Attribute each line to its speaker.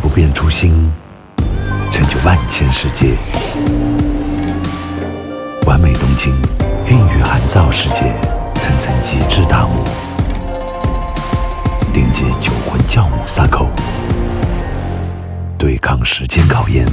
Speaker 1: 不变初心，成就万千世界。完美东京，孕育寒造世界，层层极致大幕。顶级酒魂酵母三口，对抗时间考验，